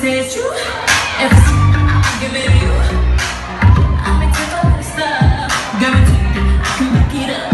said you If give it to you I've been taking all this stuff. Guaranteed I can back it up.